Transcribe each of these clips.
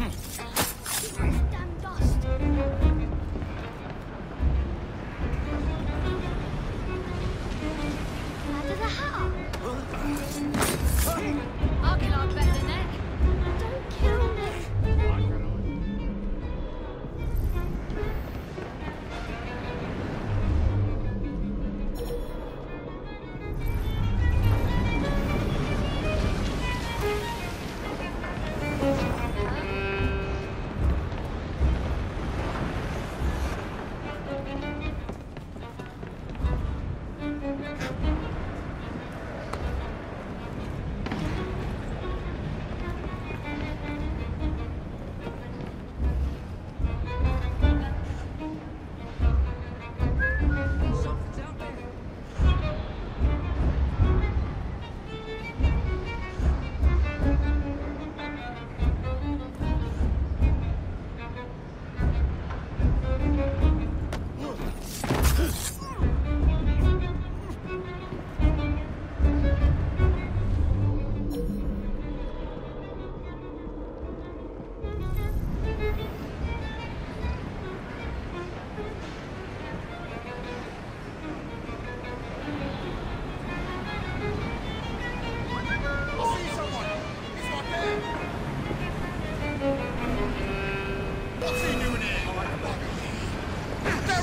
Damn I can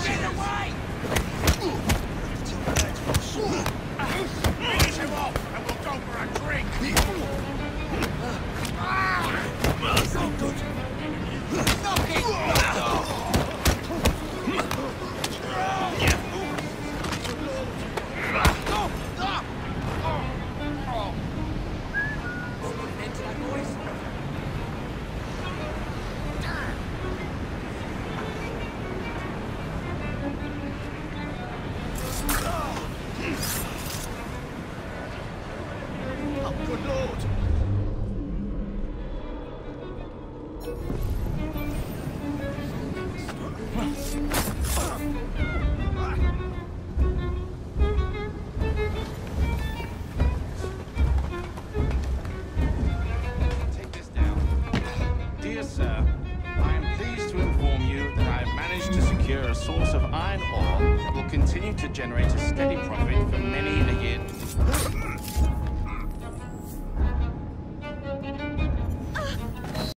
They're in Good lord. Take this down. Dear sir, I am pleased to inform you that I have managed to secure a source of iron ore that will continue to generate a steady profit for many a year.